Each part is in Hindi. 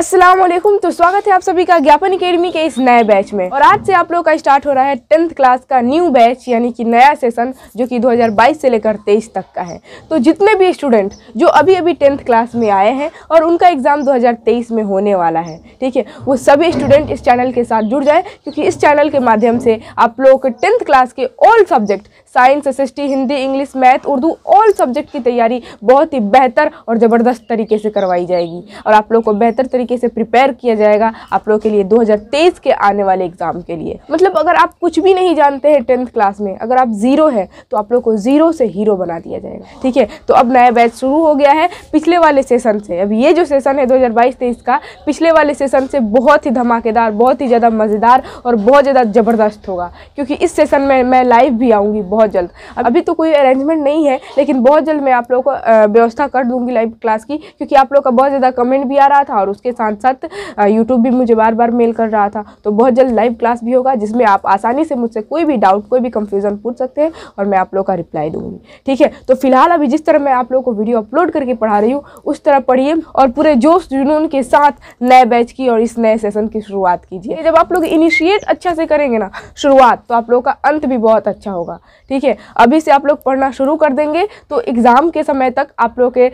अस्सलाम वालेकुम तो स्वागत है आप सभी का ज्ञापन अकेडमी के इस नए बैच में। और आज से आप लोग का स्टार्ट हो रहा है टेंथ क्लास का न्यू बैच, यानी कि नया सेशन, जो कि 2022 से लेकर 23 तक का है। तो जितने भी स्टूडेंट जो अभी अभी टेंथ क्लास में आए हैं और उनका एग्ज़ाम 2023 में होने वाला है, ठीक है, वो सभी स्टूडेंट इस चैनल के साथ जुड़ जाए, क्योंकि इस चैनल के माध्यम से आप लोगों टेंथ क्लास के all subject science S S Hindi, English, math, Urdu all subject की तैयारी बहुत ही बेहतर और ज़बरदस्त तरीके से करवाई जाएगी। और आप लोग को बेहतर तरीके से प्रिपेयर किया जाएगा आप लोग के लिए 2023 के आने वाले एग्ज़ाम के लिए। मतलब अगर आप कुछ भी नहीं जानते हैं टेंथ क्लास में, अगर आप ज़ीरो है तो आप लोग को ज़ीरो से हीरो बना दिया जाएगा। ठीक है? तो अब नया बैच शुरू हो गया है। पिछले वाले सेशन से, अब ये जो सेशन है 2022-23 का, पिछले वाले सेशन से बहुत ही धमाकेदार, बहुत ही ज़्यादा मज़ेदार और बहुत ज़्यादा ज़बरदस्त होगा। क्योंकि इस सेशन में मैं लाइव भी आऊँगी, बहुत जल्द। अभी तो कोई अरेंजमेंट नहीं है, लेकिन बहुत जल्द मैं आप लोगों को व्यवस्था कर दूँगी लाइव क्लास की, क्योंकि आप लोग का बहुत ज़्यादा कमेंट भी आ रहा था और उसके साथ साथ यूट्यूब भी मुझे बार बार मेल कर रहा था। तो बहुत जल्द लाइव क्लास भी होगा, जिसमें आप आसानी से मुझसे कोई भी डाउट कोई भी कंफ्यूजन पूछ सकते हैं और मैं आप लोग का रिप्लाई दूँगी। ठीक है? तो फ़िलहाल अभी जिस तरह मैं आप लोग को वीडियो अपलोड करके पढ़ा रही हूँ, उस तरह पढ़िए और पूरे जोश जुनून के साथ नए बैच की और इस नए सेशन की शुरुआत कीजिए। जब आप लोग इनिशिएट अच्छा से करेंगे ना, शुरुआत तो आप लोग का अंत भी बहुत अच्छा होगा। ठीक है? अभी से आप लोग पढ़ना शुरू कर देंगे तो एग्ज़ाम के समय तक आप लोग के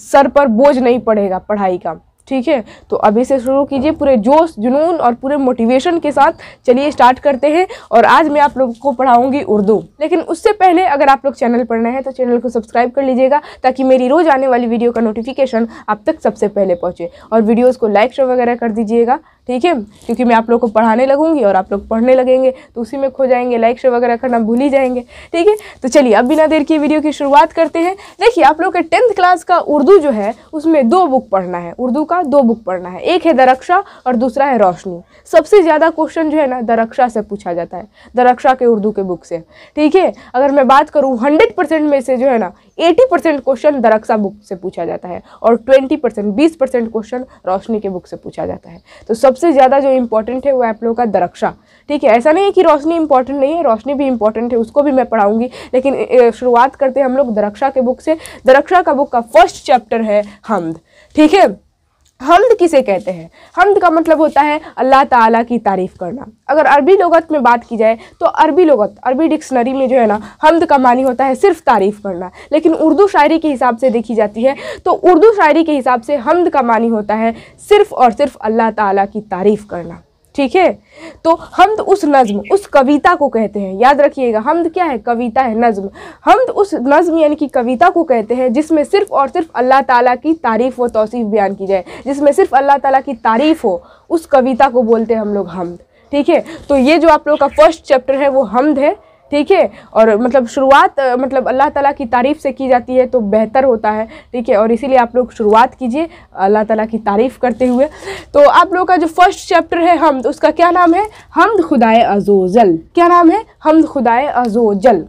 सर पर बोझ नहीं पड़ेगा पढ़ाई का। ठीक है? तो अभी से शुरू कीजिए पूरे जोश, जुनून और पूरे मोटिवेशन के साथ चलिए स्टार्ट करते हैं और आज मैं आप लोगों को पढ़ाऊँगी उर्दू। लेकिन उससे पहले अगर आप लोग चैनल पर नए हैं तो चैनल को सब्सक्राइब कर लीजिएगा ताकि मेरी रोज़ आने वाली वीडियो का नोटिफिकेशन आप तक सबसे पहले पहुँचे। और वीडियोज़ को लाइक शेयर वगैरह कर दीजिएगा, ठीक है? क्योंकि मैं आप लोग को पढ़ाने लगूँगी और आप लोग पढ़ने लगेंगे तो उसी में खो जाएँगे लाइक शेयर वगैरह करना भूल ही जाएँगे, ठीक है? तो चलिए अब बिना देर की वीडियो की शुरुआत करते हैं। देखिए आप लोग के टेंथ क्लास का उर्दू जो है, उसमें दो बुक पढ़ना है। उर्दू का दो बुक पढ़ना है। एक है दरक्षा और दूसरा है रोशनी। सबसे ज़्यादा क्वेश्चन जो है ना दरक्षा से पूछा जाता है। दरक्षा के उर्दू के बुक से। ठीक है? अगर मैं बात करूँ हंड्रेड परसेंट में से जो है ना eighty percent question Darakhsha book से पूछा जाता है और ट्वेंटी परसेंट बीस परसेंट क्वेश्चन रोशनी के बुक से पूछा जाता है। तो सबसे ज़्यादा जो इंपॉर्टेंट है वो आप लोगों का दरक्षा ठीक है? ऐसा नहीं है कि रोशनी इंपॉर्टेंट नहीं है, रोशनी भी इंपॉर्टेंट है, उसको भी मैं पढ़ाऊँगी, लेकिन शुरुआत करते हैं हम लोग दरक्षा के बुक से। दरक्षा का बुक का फ़र्स्ट चैप्टर है हमद। ठीक है? हमद किसे कहते हैं? हमद का मतलब होता है अल्लाह ताला की तारीफ़ करना। अगर अरबी लगत में बात की जाए तो अरबी लगत, अरबी डिक्शनरी में जो है ना, हमद का मानी होता है सिर्फ़ तारीफ़ करना। लेकिन उर्दू शायरी के हिसाब से देखी जाती है तो उर्दू शायरी के हिसाब से हमद का मानी होता है सिर्फ़ और सिर्फ़ अल्लाह ताला की तारीफ़ करना। ठीक है? तो हमद उस नज्म, उस कविता को कहते हैं। याद रखिएगा, हमद क्या है? कविता है नज़म। हमद उस नज्म यानी कि कविता को कहते हैं, जिसमें सिर्फ़ और सिर्फ़ अल्लाह ताला की तारीफ़ व तौसीफ़ बयान की जाए। जिसमें सिर्फ़ अल्लाह ताला की तारीफ़ हो, उस कविता को बोलते हैं हम लोग हमद। ठीक है? तो ये जो आप लोग का फ़र्स्ट चैप्टर है, वो हमद है। ठीक है? और मतलब शुरुआत मतलब अल्लाह ताला की तारीफ़ से की जाती है तो बेहतर होता है, ठीक है? और इसीलिए आप लोग शुरुआत कीजिए, अल्लाह ताला की तारीफ़ करते हुए। तो आप लोग का जो फ़र्स्ट चैप्टर है हमद, उसका क्या नाम है? हमद खुदाए अजोजल क्या नाम है? हमद खुदाए अजोजल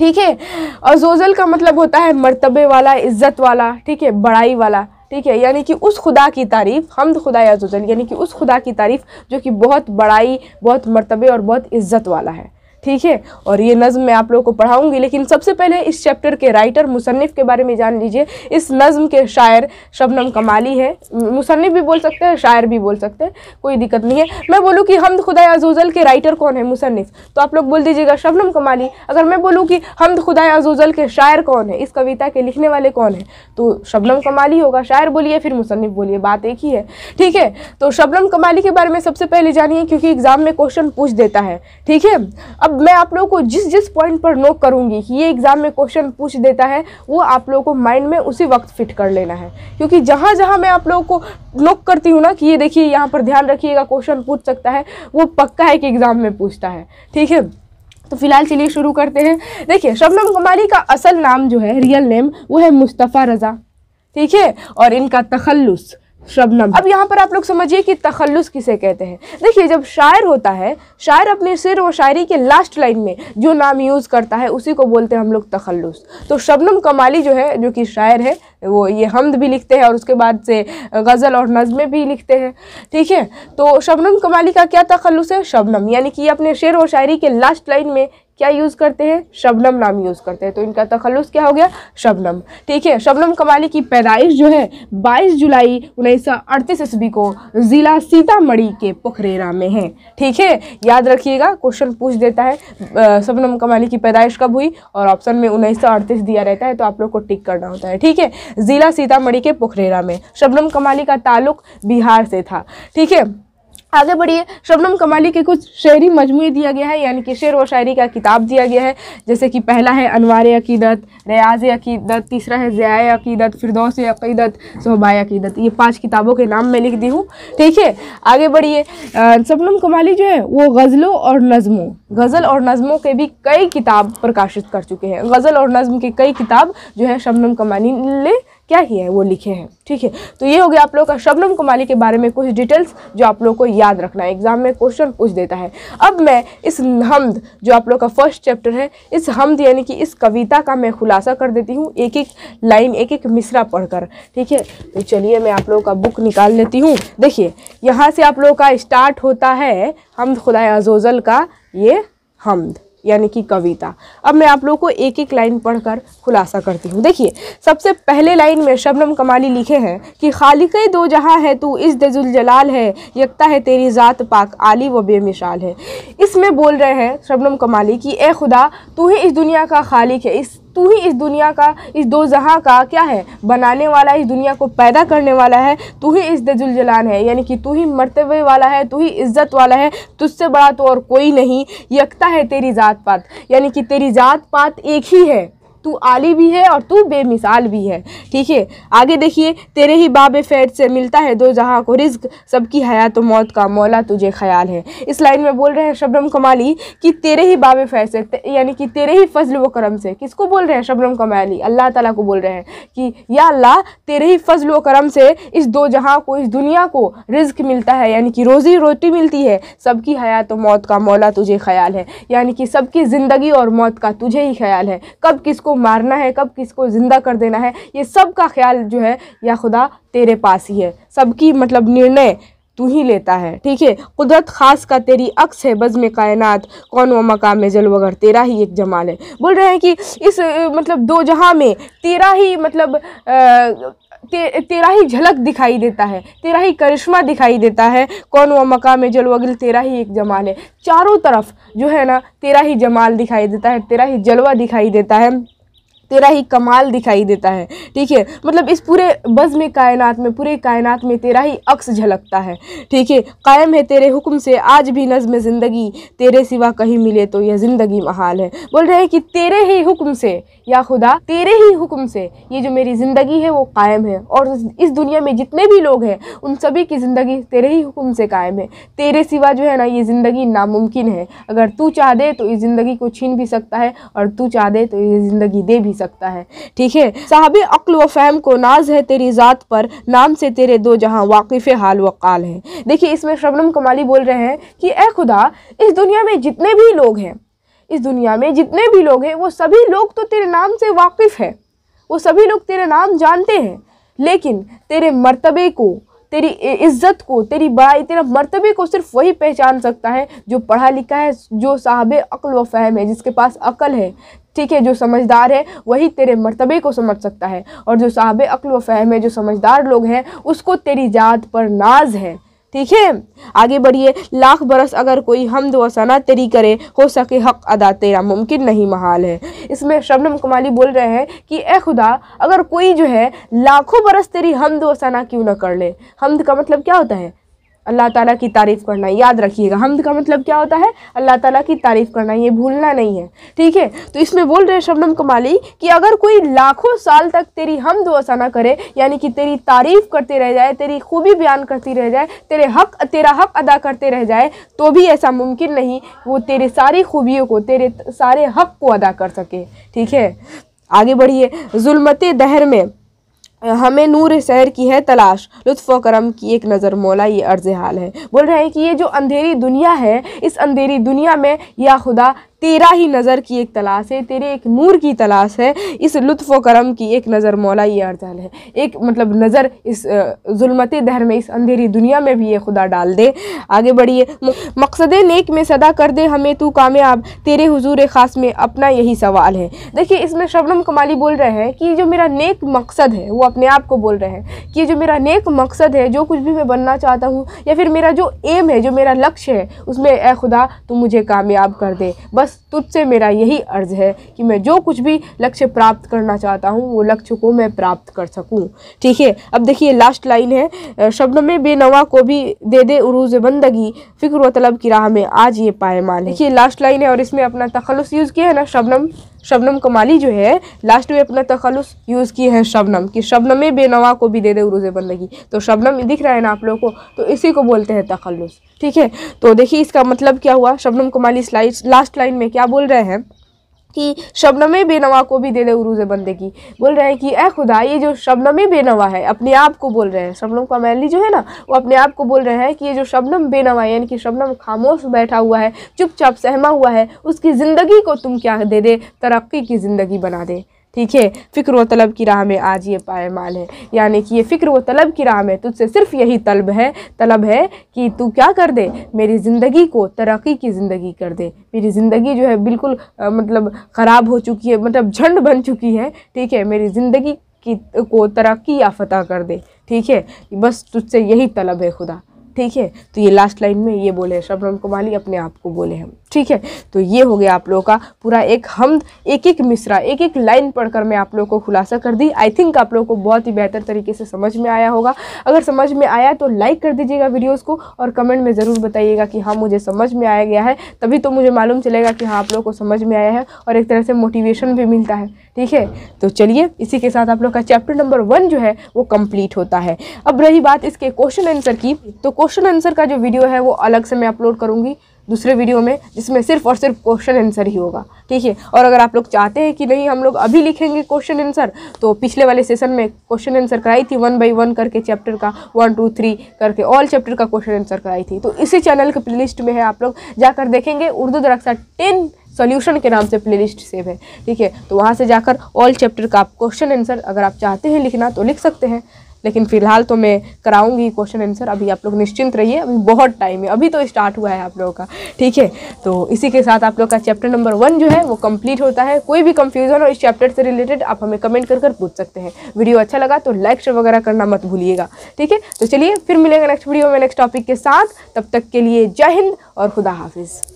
ठीक है? अजोजल का मतलब होता है मर्तबे वाला, इज़्ज़त वाला, ठीक है? बड़ाई वाला, ठीक है? यानी कि उस खुदा की तारीफ़, हमद खुदा अजोजल यानी कि उस खुदा की तारीफ़ जो कि बहुत बड़ाई, बहुत मरतबे और बहुत इज़्ज़त वाला है। ठीक है? और ये नज़म मैं आप लोगों को पढ़ाऊँगी, लेकिन सबसे पहले इस चैप्टर के राइटर मुसन्फ़ के बारे में जान लीजिए। इस नज़म के शायर शबनम कमाली है। मुसन्फ़ भी बोल सकते हैं, शायर भी बोल सकते हैं, कोई दिक्कत नहीं है। मैं बोलूँ कि हमद खुदा अजूज़ल के राइटर कौन है? मुसन्फ़ तो आप लोग बोल दीजिएगा, शबनम कमाली। अगर मैं बोलूँ कि हमद खुदा अजूज़ल के शायर कौन है? इस कविता के लिखने वाले कौन है? तो शबनम कमाली होगा, शायर बोलिए, फिर मुसन्फ़ बोलिए, बात एक ही है। ठीक है? तो शबनम कमाली के बारे में सबसे पहले जानिए, क्योंकि एग्ज़ाम में क्वेश्चन पूछ देता है। ठीक है? अब मैं आप लोगों को जिस जिस पॉइंट पर नोट करूँगी कि ये एग्ज़ाम में क्वेश्चन पूछ देता है, वो आप लोगों को माइंड में उसी वक्त फिट कर लेना है। क्योंकि जहाँ जहाँ मैं आप लोगों को नोट करती हूँ ना कि ये देखिए, यहाँ पर ध्यान रखिएगा क्वेश्चन पूछ सकता है, वो पक्का है कि एग्ज़ाम में पूछता है। ठीक है? तो फ़िलहाल चलिए शुरू करते हैं। देखिए, शबनम कुमारी का असल नाम जो है रियल नेम वो है मुस्तफ़ा रज़ा। ठीक है? और इनका तखल्लुस। शबनम। अब यहाँ पर आप लोग समझिए कि तखल्लुस किसे कहते हैं। देखिए, जब शायर होता है, शायर अपने सिर व शायरी के लास्ट लाइन में जो नाम यूज़ करता है, उसी को बोलते हैं हम लोग तखल्लुस। तो शबनम कमाली जो है, जो कि शायर है, वो ये हमद भी लिखते हैं और उसके बाद से गज़ल और नज़में भी लिखते हैं। ठीक है? तो शबनम कमाली का क्या तखल्लुस है? शबनम। यानी कि अपने शेर व शायरी के लास्ट लाइन में क्या यूज़ करते हैं? शबनम नाम यूज़ करते हैं। तो इनका तखलुस क्या हो गया? शबनम। ठीक है, शबनम कमाली की पैदाइश जो है 22 जुलाई उन्नीस सौ अड़तीस ईस्वी को ज़िला सीतामढ़ी के पोखरेरा में है। ठीक है, याद रखिएगा क्वेश्चन पूछ देता है शबनम कमाली की पैदाइश कब हुई? और ऑप्शन में उन्नीस सौ अड़तीस दिया रहता है तो आप लोग को टिक करना होता है। ठीक है, ज़िला सीतामढ़ी के पोखरेरा में, शबनम कमाली का ताल्लुक बिहार से था। ठीक है आगे बढ़िए। शबनम कमाली के कुछ शेरी मजमू दिया गया है, यानी कि शेर व शायरी का किताब दिया गया है। जैसे कि पहला है, अनवार अकीदत, रियाज अकीदत, तीसरा है ज़िया अकीदत, फिरदौस अकीदत शोबा अकीदत। ये पाँच किताबों के नाम मैं लिख दी हूँ। ठीक है, आगे बढ़िए। शबनम कमाली जो है, वो गज़लों और नज़मों, गज़ल और नज़मों के भी कई किताब प्रकाशित कर चुके हैं। गज़ल और नज़म की कई किताब जो है शबनम कमाली ने क्या ही है, वो लिखे हैं, ठीक है? तो ये हो गया आप लोग का शबनम कुमाली के बारे में कुछ डिटेल्स जो आप लोग को याद रखना है। एग्ज़ाम में क्वेश्चन पूछ देता है। अब मैं इस हमद जो आप लोग का फ़र्स्ट चैप्टर है, इस हमद यानी कि इस कविता का मैं खुलासा कर देती हूँ एक एक लाइन एक एक मिसरा पढ़कर, ठीक है? तो चलिए मैं आप लोगों का बुक निकाल लेती हूँ। देखिए, यहाँ से आप लोगों का स्टार्ट होता है हमद खुदा अजोज़ल का ये हमद। यानी कि कविता। अब मैं आप लोगों को एक एक लाइन पढ़कर खुलासा करती हूँ। देखिए, सबसे पहले लाइन में शबनम कमाली लिखे हैं कि, खालिक दो जहाँ है, तू इस दजुल जलाल है, यकता है तेरी ज़ात पाक, आली व बेमिसाल है। इसमें बोल रहे हैं शबनम कमाली कि, ए खुदा, तू ही इस दुनिया का खालिक है, इस तू ही इस दुनिया का, इस दो जहाँ का क्या है? बनाने वाला, इस दुनिया को पैदा करने वाला है, तू ही इस जलान है। यानी कि तू ही मरतबे वाला है, तू ही इज़्ज़त वाला है, तुझसे बड़ा तो और कोई नहीं। यकता है तेरी ज़ात पात यानी कि तेरी ज़ात पात एक ही है। तू आली भी है और तू बेमिसाल भी है। ठीक है? आगे देखिए, तेरे ही बाब फैट से मिलता है दो जहाँ को रिज्क, सबकी हयात मौत का मौला तुझे ख्याल है। इस लाइन में बोल रहे हैं शबनम कमाली कि तेरे ही बाब फैट से यानी कि तेरे ही फजल व करम से। किसको बोल रहे हैं शबनम कमाली? अल्लाह ताला को बोल रहे हैं कि, या अल्लाह, तेरे ही फजल व करम से इस दो जहाँ को, इस दुनिया को रिज्क मिलता है, यानी कि रोज़ी रोटी मिलती है, सबकी हयात मौत का मौला तुझे ख्याल है। यानी कि सबकी ज़िंदगी और मौत का तुझे ही ख्याल है। कब किसको मारना है कब किसको ज़िंदा कर देना है ये सब का ख्याल जो है या खुदा तेरे पास ही है। सबकी मतलब निर्णय तू ही लेता है ठीक है? कुदरत खास का तेरी अक्स है बज़ में कायनात कौन व मकाम जल वगर तेरा ही एक जमाल है। बोल रहे हैं कि इस मतलब दो जहाँ में तेरा ही मतलब ते, तेरा ही झलक दिखाई देता है तेरा ही करिश्मा दिखाई देता है कौन वो मकाम जल वगिल तेरा ही एक जमाल है। चारों तरफ़ जो है ना तेरा ही जमाल दिखाई देता है तेरा ही जलवा दिखाई देता है। तेरा ही कमाल दिखाई देता है। ठीक है? मतलब इस पूरे बज़ में, कायनात में, पूरे कायनात में तेरा ही अक्स झलकता है। ठीक है? कायम है तेरे हुक्म से, आज भी नज़म ज़िंदगी तेरे सिवा कहीं मिले तो यह ज़िंदगी महाल है। बोल रहे हैं कि तेरे ही हुक्म से या खुदा, तेरे ही हुक्म से ये जो मेरी ज़िंदगी है वो कायम है। और इस दुनिया में जितने भी लोग हैं, उन सभी की ज़िंदगी तेरे ही हुक्म से कायम है। तेरे सिवा जो है ना, ये ज़िंदगी नामुमकिन है। अगर तू चाह दे तो इस ज़िंदगी को छीन भी सकता है, और तू चाह दे तो ये ज़िंदगी दे भी सकता है। ठीक है? साहब अक्ल व फ़हम को नाज है तेरी ज़ात पर, नाम से तेरे दो जहाँ वाकिफ़ हाल व काल है। देखिए, इसमें शबनम कमाली बोल रहे हैं कि, ए खुदा, इस दुनिया में जितने भी लोग हैं इस दुनिया में जितने भी लोग हैं, वो सभी लोग तो तेरे नाम से वाकिफ़ है। वो सभी लोग तेरे नाम जानते हैं। लेकिन तेरे मर्तबे को, तेरी इज़्ज़त को, तेरी बड़ाई, तेरा मर्तबे को सिर्फ़ वही पहचान सकता है जो पढ़ा लिखा है, जो साहब अक्ल व फ़हम है, जिसके पास अकल है। ठीक है, जो समझदार है, वही तेरे मर्तबे को समझ सकता है। और जो साहब अक्ल व फ़हम है, जो समझदार लोग हैं, उसको तेरी जात पर नाज है। ठीक है? आगे बढ़िए। लाख बरस अगर कोई हमद व तेरी करे, हो सके हक अदा तेरा। मुमकिन नहीं महाल है। इसमें शबनम कमाली बोल रहे हैं कि, ए खुदा, अगर कोई जो है, लाखों बरस तेरी हमद व क्यों ना कर ले? हमद का मतलब क्या होता है? अल्लाह ताला की तारीफ़ करना, याद रखिएगा। हमद का मतलब क्या होता है? अल्लाह ताला की तारीफ़ करना, ये भूलना नहीं है। ठीक है? तो इसमें बोल रहे शबनम कमाली कि अगर कोई लाखों साल तक तेरी हमद वसाना करे, यानी कि तेरी तारीफ़ करते रह जाए, तेरी खूबी बयान करती रह जाए, तेरे हक, तेरा हक अदा करते रह जाए तो भी ऐसा मुमकिन नहीं वो तेरे सारी खूबियों को, तेरे सारे हक को अदा कर सके। ठीक है? आगे बढ़िए। जुल्मत दहर में हमें नूर शहर की है तलाश। लुत्फ़ करम की एक नज़र मौला, ये अर्ज़ हाल है। बोल रहे हैं कि ये जो अंधेरी दुनिया है, इस अंधेरी दुनिया में या खुदा तेरा ही नज़र की एक तलाश है, तेरे एक नूर की तलाश है, इस लुत्फ़ करम की एक नज़र मौला ये अर्जल है। एक मतलब नज़र इस जुलमत दहर में, इस अंधेरी दुनिया में भी ये खुदा डाल दे। आगे बढ़िए। मकसद नेक में सदा कर दे हमें तू कामयाब। तेरे हुजूर ख़ास में अपना यही सवाल है। देखिए, इसमें शबनम कमाली बोल रहे हैं कि जो मेरा नेक मकसद है, वो अपने आप को बोल रहे हैं कि जो मेरा नेक मकसद है, जो कुछ भी मैं बनना चाहता हूँ, या फिर मेरा जो एम है, जो मेरा लक्ष्य है, उसमें, ए खुदा, तू मुझे कामयाब कर दे। बस तुझसे मेरा यही अर्ज़ है कि मैं जो कुछ भी लक्ष्य प्राप्त करना चाहता हूँ, वो लक्ष्य को मैं प्राप्त कर सकूँ। ठीक है? अब देखिए लास्ट लाइन है शब्द में बेनवा को भी दे दे उरूज बंदगी फ़िक्र व तलब की राह में आज ये पाए मान देखिए लास्ट लाइन है और इसमें अपना तखलस यूज़ किया है ना शबनम शबनम कमाली जो है लास्ट में अपना तखलुस यूज़ किए हैं शबनम, कि शबनम बेनवा को भी दे दे उरूज बंदगी। तो शबनम दिख रहा है ना आप लोगों को तो इसी को बोलते हैं तखलुस ठीक है? तो देखिए इसका मतलब क्या हुआ? शबनम कमाली लास्ट लाइन में क्या बोल रहे हैं? कि शबनम बेनवा को भी दे दे उरूज बंदे की। बोल रहे हैं कि ए खुदा, ये जो शबनम बेनवा है, अपने आप को बोल रहे हैं। शबनम का मैली जो है ना, वो अपने आप को बोल रहे हैं कि ये जो शबनम बेनवा, यानी कि शबनम खामोश बैठा हुआ है, चुपचाप सहमा हुआ है, उसकी ज़िंदगी को तुम क्या दे दे, तरक्की की ज़िंदगी बना दे। ठीक है? फ़िक्र व तलब की राह में आज ये पायमाल है। यानी कि ये फ़िक्र व तलब की राह में तुझसे सिर्फ़ यही तलब है तलब है कि तू क्या कर दे? मेरी ज़िंदगी को तरक्की की ज़िंदगी कर दे। मेरी ज़िंदगी जो है बिल्कुल आ, मतलब ख़राब हो चुकी है मतलब झंड बन चुकी है ठीक है? मेरी ज़िंदगी की को तरक्की याफ्ता कर दे ठीक है? बस तुझसे यही तलब है खुदा ठीक है? तो ये लास्ट लाइन में ये बोले शबनम कुमाली अपने आप को बोले हम। ठीक है? तो ये हो गया आप लोगों का पूरा एक हम एक एक मिसरा एक एक लाइन पढ़कर मैं आप लोगों को खुलासा कर दी। आई थिंक आप लोगों को बहुत ही बेहतर तरीके से समझ में आया होगा। अगर समझ में आया तो लाइक कर दीजिएगा वीडियोस को और कमेंट में ज़रूर बताइएगा कि हाँ मुझे समझ में आया गया है। तभी तो मुझे मालूम चलेगा कि हाँ आप लोग को समझ में आया है और एक तरह से मोटिवेशन भी मिलता है। ठीक है? तो चलिए, इसी के साथ आप लोग का चैप्टर नंबर वन जो है, वो कंप्लीट होता है। अब रही बात इसके क्वेश्चन आंसर की तो क्वेश्चन आंसर का जो वीडियो है, वो अलग से मैं अपलोड करूँगी। दूसरे वीडियो में, जिसमें सिर्फ़ और सिर्फ़ क्वेश्चन आंसर ही होगा। ठीक है? और अगर आप लोग चाहते हैं कि नहीं, हम लोग अभी लिखेंगे क्वेश्चन आंसर तो पिछले वाले सेशन में क्वेश्चन आंसर कराई थी वन बाई वन करके चैप्टर का वन टू थ्री करके ऑल चैप्टर का क्वेश्चन आंसर कराई थी। तो इसी चैनल के प्लेलिस्ट में है आप लोग, जाकर देखेंगे, उर्दू दरक्षा टेन सॉल्यूशन के नाम से प्लेलिस्ट सेव है। ठीक है? तो वहाँ से जाकर ऑल चैप्टर का आप क्वेश्चन आंसर अगर आप चाहते हैं लिखना तो लिख सकते हैं। लेकिन फ़िलहाल तो मैं कराऊँगी क्वेश्चन आंसर अभी आप लोग निश्चिंत रहिए, अभी बहुत टाइम है, अभी तो स्टार्ट हुआ है आप लोगों का, ठीक है? तो इसी के साथ आप लोग का चैप्टर नंबर वन जो है, वो कंप्लीट होता है। कोई भी कंफ्यूजन हो इस चैप्टर से रिलेटेड आप हमें कमेंट कर कर पूछ सकते हैं। वीडियो अच्छा लगा तो लाइक शेयर वगैरह करना मत भूलिएगा, ठीक है? तो चलिए, फिर मिलेगा नेक्स्ट वीडियो में नेक्स्ट टॉपिक के साथ। तब तक के लिए जय हिंद और खुदा हाफिज़।